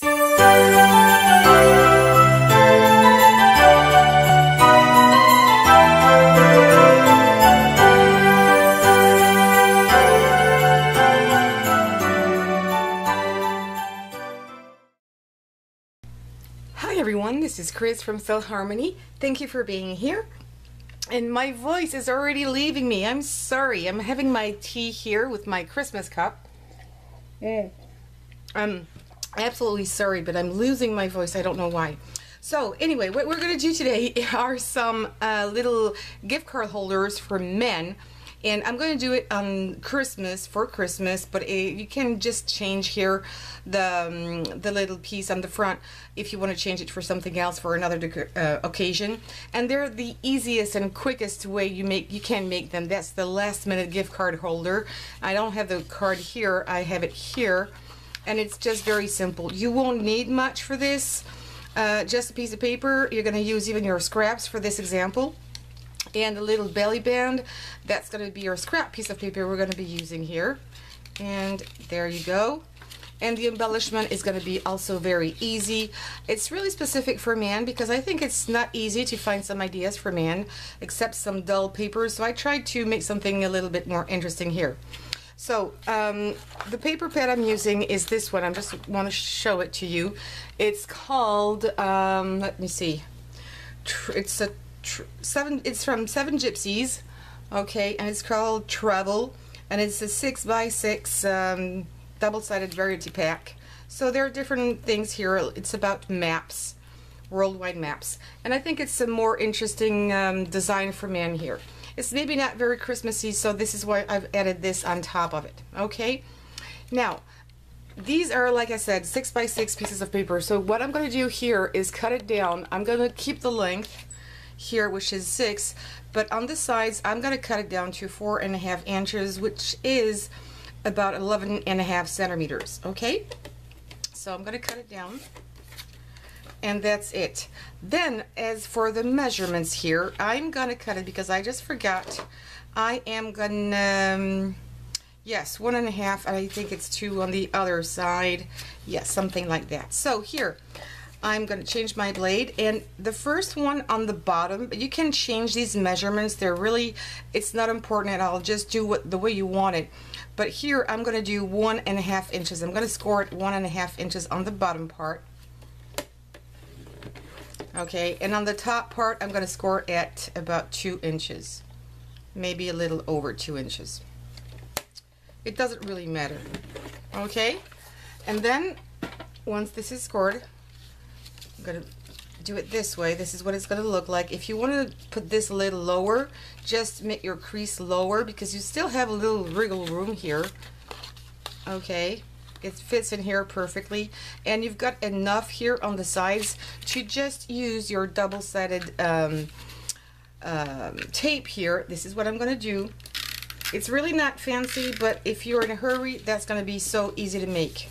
Hi everyone, this is Chris from StylHarmony. Thank you for being here. And my voice is already leaving me. I'm sorry. I'm having my tea here with my Christmas cup. Mm. I'm absolutely sorry, but I'm losing my voice. I don't know why. So anyway, what we're going to do today are some uh, little gift card holders for men. And I'm going to do it on Christmas for Christmas but it, you can just change here the um, the little piece on the front if you want to change it for something else for another uh, occasion. And they're the easiest and quickest way you make you can make them. That's the last minute gift card holder. I don't have the card here. I have it here and it's just very simple. You won't need much for this uh, just a piece of paper. You're going to use even your scraps for this example. And a little belly band. That's going to be your scrap piece of paper we're going to be using here. And there you go. And the embellishment is going to be also very easy. It's really specific for man because I think it's not easy to find some ideas for man except some dull papers. So I tried to make something a little bit more interesting here so um, the paper pad I'm using is this one. I just want to show it to you. It's called um, let me see. It's a seven it's from seven gypsies okay and it's called travel and it's a six by six um, double-sided variety pack. So there are different things here. It's about maps worldwide maps. And I think it's a more interesting um, design for man here it's maybe not very Christmassy so this is why I've added this on top of it okay? Now these are like I said six by six pieces of paper. So what I'm going to do here is cut it down. I'm going to keep the length here which is six but on the sides I'm going to cut it down to four and a half inches which is about 11 and a half centimeters okay? So I'm going to cut it down and that's it. Then as for the measurements here I'm gonna cut it because I just forgot. I am gonna um, yes one and a half I think it's two on the other side. Yes something like that. So here I'm to change my blade and the first one on the bottom you can change these measurements. They're really it's not important at all. Just do what the way you want it. But here I'm to do one and a half inches. I'm to score it one and a half inches on the bottom part okay and on the top part I'm going to score at about two inches maybe a little over two inches it doesn't really matter okay and then once this is scored I'm going to do it this way. This is what it's going to look like. If you want to put this a little lower, just make your crease lower because you still have a little wriggle room here. Okay, it fits in here perfectly. And you've got enough here on the sides to just use your double-sided um, um, tape here. This is what I'm going to do. It's really not fancy, but if you're in a hurry, that's going to be so easy to make.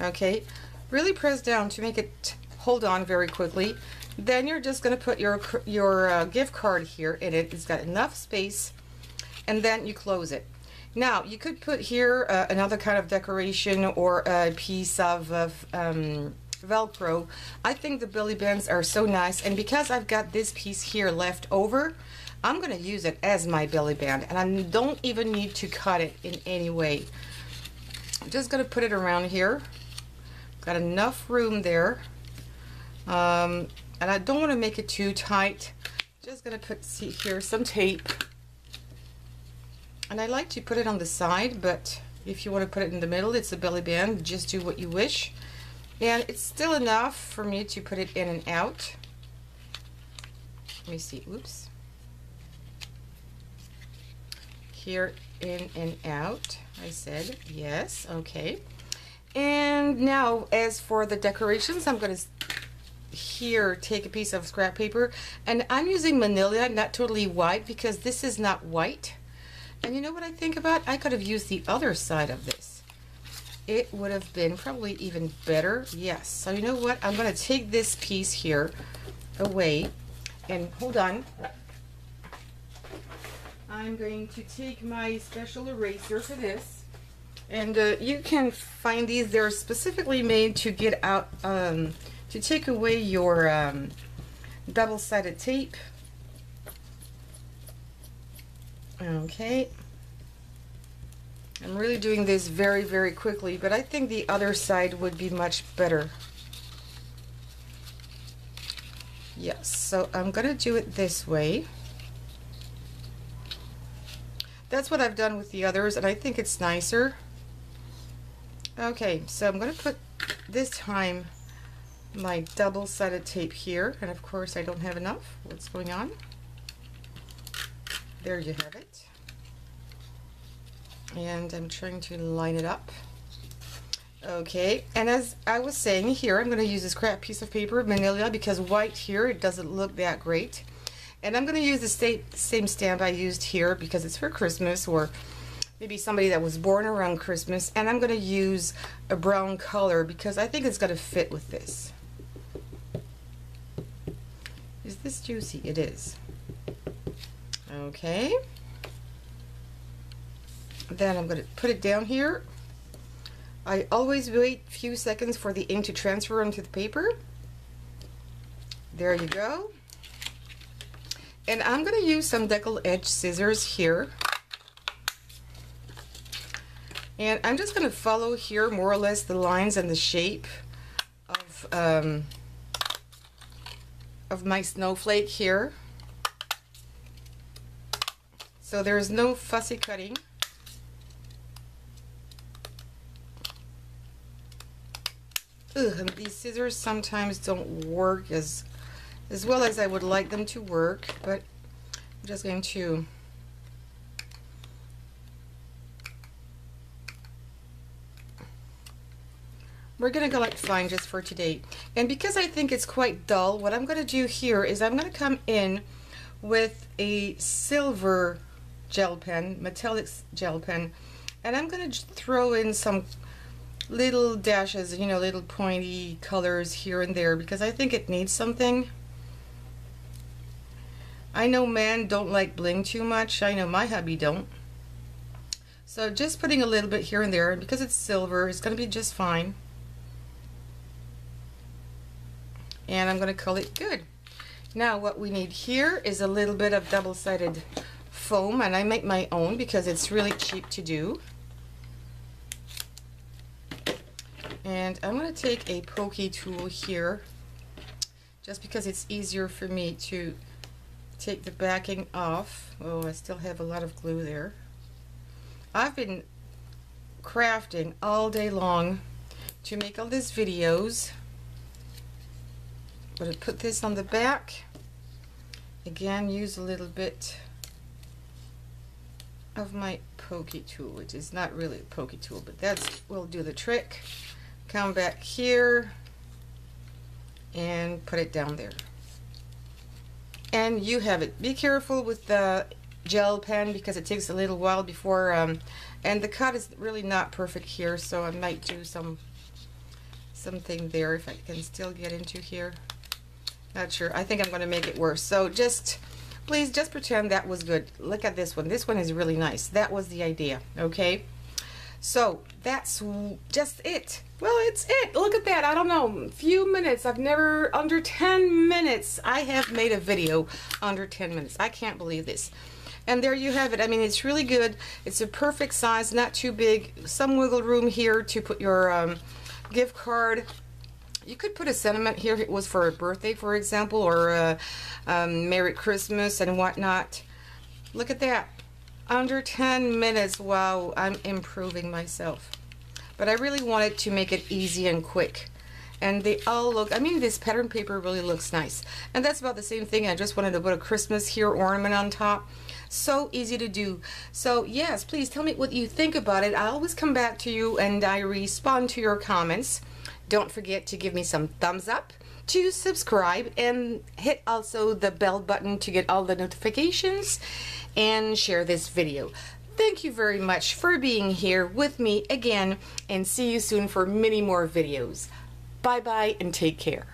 Okay, really press down to make it hold on very quickly. Then you're just going to put your, your uh, gift card here in it. It's got enough space. And then you close it. Now, you could put here uh, another kind of decoration or a piece of, of um, Velcro. I think the belly bands are so nice. And because I've got this piece here left over, I'm going to use it as my belly band. And I don't even need to cut it in any way. I'm just going to put it around here. Got enough room there. Um, and I don't want to make it too tight. Just going to put see here some tape. And I like to put it on the side, but if you want to put it in the middle, it's a belly band. Just do what you wish. And it's still enough for me to put it in and out. Let me see. Oops. Here, in and out. I said yes. Okay. And now, as for the decorations, I'm going to here take a piece of scrap paper. And I'm using manila, not totally white, because this is not white. And you know what I think about? I could have used the other side of this. It would have been probably even better. Yes. So you know what? I'm going to take this piece here away. And hold on. I'm going to take my special eraser for this And uh, you can find these, they're specifically made to get out, um, to take away your um, double-sided tape. Okay. I'm really doing this very, very quickly, but I think the other side would be much better. Yes, so I'm going to do it this way. That's what I've done with the others, and I think it's nicer. Okay, so I'm going to put this time my double-sided tape here, and of course I don't have enough. What's going on? There you have it. And I'm trying to line it up. Okay, and as I was saying here, I'm going to use this crap piece of paper, manila, because white here, it doesn't look that great. And I'm going to use the same stamp I used here because it's for Christmas or maybe somebody that was born around Christmas. And I'm going to use a brown color because I think it's going to fit with this. Is this juicy? It is. Okay. Then I'm going to put it down here I always wait a few seconds for the ink to transfer onto the paper. There you go. And I'm going to use some deckle edge scissors here. And I'm just going to follow here more or less the lines and the shape of, um, of my snowflake here. So there's no fussy cutting. Ugh, these scissors sometimes don't work as as well as I would like them to work, but I'm just going to we're going to go like fine just for today. And because I think it's quite dull, what I'm going to do here is I'm going to come in with a silver gel pen, metallic gel pen, and I'm going to throw in some little dashes, you know, little pointy colors here and there because I think it needs something. I know men don't like bling too much. I know my hubby don't. So just putting a little bit here and there, because it's silver, it's going to be just fine. And I'm going to call it good. Now what we need here is a little bit of double-sided foam, and I make my own because it's really cheap to do. And I'm going to take a pokey tool here just because it's easier for me to take the backing off. Oh, I still have a lot of glue there. I've been crafting all day long to make all these videos. I'm going to put this on the back. Again, use a little bit of my pokey tool, which is not really a pokey tool, but that's will do the trick. Come back here and put it down there. And you have it. Be careful with the gel pen because it takes a little while before um, and the cut is really not perfect here so I might do some something there if I can still get into here. Not sure. I think I'm going to make it worse. So just please just pretend that was good look at this one this one is really nice that was the idea okay so that's just it. Well, it's it. Look at that. I don't know. Few minutes. I've never, under 10 minutes, I have made a video under 10 minutes. I can't believe this. And there you have it. I mean, it's really good. It's a perfect size, not too big. Some wiggle room here to put your um, gift card. You could put a sentiment here. It was for a birthday, for example, or a, um, Merry Christmas and whatnot. Look at that. Under 10 minutes wow I'm improving myself. But I really wanted to make it easy and quick. And they all look I mean this pattern paper really looks nice. And that's about the same thing. I just wanted to put a Christmas here ornament on top. So easy to do. So yes please tell me what you think about it. I always come back to you and I respond to your comments don't forget to give me some thumbs up to subscribe and hit also the bell button to get all the notifications and share this video. Thank you very much for being here with me again and see you soon for many more videos. Bye bye and take care.